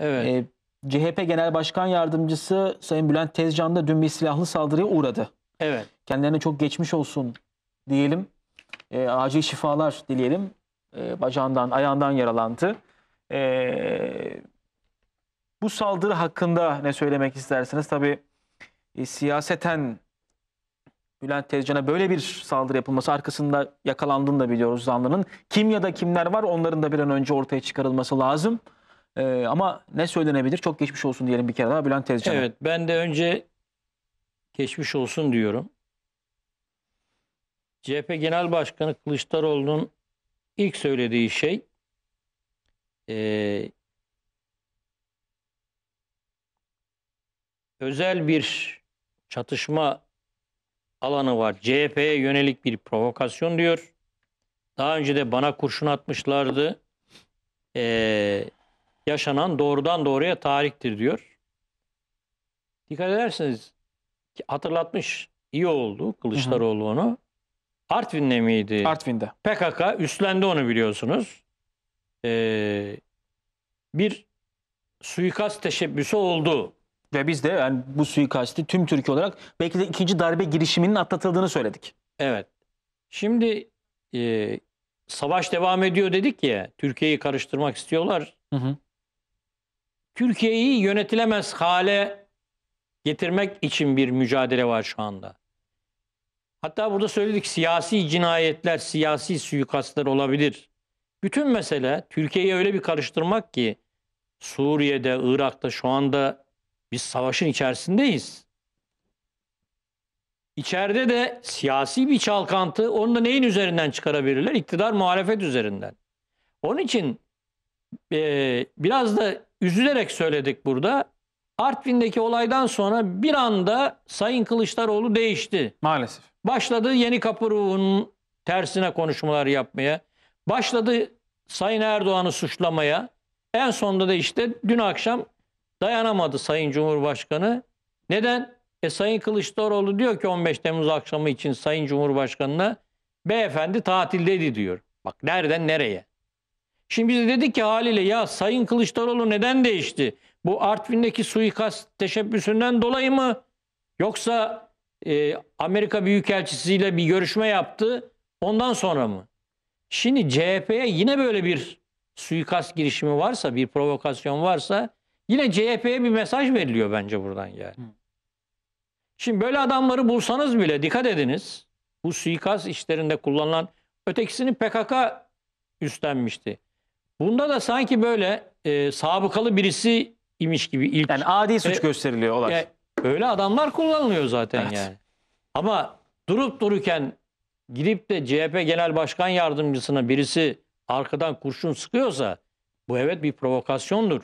Evet. Ee, CHP Genel Başkan Yardımcısı Sayın Bülent Tezcan da dün bir silahlı saldırıya uğradı. evet. Kendilerine çok geçmiş olsun diyelim. Ee, acil şifalar dileyelim. Ee, bacağından, ayağından yaralandı. Ee, bu saldırı hakkında ne söylemek istersiniz? Tabii e, siyaseten Bülent Tezcan'a böyle bir saldırı yapılması arkasında yakalandığını da biliyoruz zanlının. Kim ya da kimler var onların da bir an önce ortaya çıkarılması lazım. Ee, ama ne söylenebilir? Çok geçmiş olsun diyelim bir kere daha Bülent Tezcan'a. Evet. Ben de önce geçmiş olsun diyorum. CHP Genel Başkanı Kılıçdaroğlu'nun ilk söylediği şey eee, özel bir çatışma alanı var. CHP'ye yönelik bir provokasyon diyor. Daha önce de bana kurşun atmışlardı. Eee, yaşanan doğrudan doğruya tarihtir diyor. Dikkat ederseniz ki hatırlatmış iyi oldu Kılıçdaroğlu onu. Artvin'de miydi? Artvin'de. PKK üstlendi onu biliyorsunuz. Ee, bir suikast teşebbüsü oldu. Ve biz de yani bu suikasti tüm Türkiye olarak belki de ikinci darbe girişiminin atlatıldığını söyledik. Evet. Şimdi e, savaş devam ediyor dedik ya. Türkiye'yi karıştırmak istiyorlar. Hı hı. Türkiye'yi yönetilemez hale getirmek için bir mücadele var şu anda. Hatta burada söyledik siyasi cinayetler, siyasi suikastlar olabilir. Bütün mesele Türkiye'yi öyle bir karıştırmak ki Suriye'de, Irak'ta şu anda biz savaşın içerisindeyiz. İçeride de siyasi bir çalkantı onu da neyin üzerinden çıkarabilirler? İktidar muhalefet üzerinden. Onun için e, biraz da üzülerek söyledik burada. Artvin'deki olaydan sonra bir anda Sayın Kılıçdaroğlu değişti. Maalesef. Başladı Yeni Kapı ruhunun tersine konuşmalar yapmaya. Başladı Sayın Erdoğan'ı suçlamaya. En sonunda da işte dün akşam dayanamadı Sayın Cumhurbaşkanı. Neden? E Sayın Kılıçdaroğlu diyor ki 15 Temmuz akşamı için Sayın Cumhurbaşkanı'na beyefendi tatildeydi diyor. Bak nereden nereye? Şimdi biz de dedik ki haliyle ya Sayın Kılıçdaroğlu neden değişti? Bu Artvin'deki suikast teşebbüsünden dolayı mı? Yoksa e, Amerika Büyükelçisiyle bir görüşme yaptı ondan sonra mı? Şimdi CHP'ye yine böyle bir suikast girişimi varsa, bir provokasyon varsa yine CHP'ye bir mesaj veriliyor bence buradan yani. Şimdi böyle adamları bulsanız bile dikkat ediniz. Bu suikast işlerinde kullanılan ötekisini PKK üstlenmişti. Bunda da sanki böyle e, sabıkalı birisi imiş gibi ilk Yani adi suç E, gösteriliyor olay. ya, öyle adamlar kullanılıyor zaten Evet. yani. Ama durup dururken gidip de CHP Genel Başkan Yardımcısına birisi arkadan kurşun sıkıyorsa bu evet bir provokasyondur.